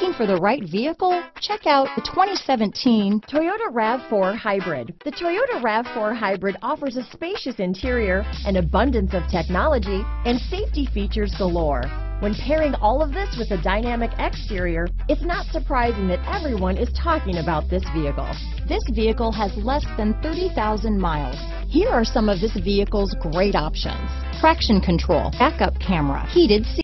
Looking for the right vehicle? Check out the 2017 Toyota RAV4 Hybrid. The Toyota RAV4 Hybrid offers a spacious interior, an abundance of technology, and safety features galore. When pairing all of this with a dynamic exterior, it's not surprising that everyone is talking about this vehicle. This vehicle has less than 30,000 miles. Here are some of this vehicle's great options. Traction control, backup camera, heated seats,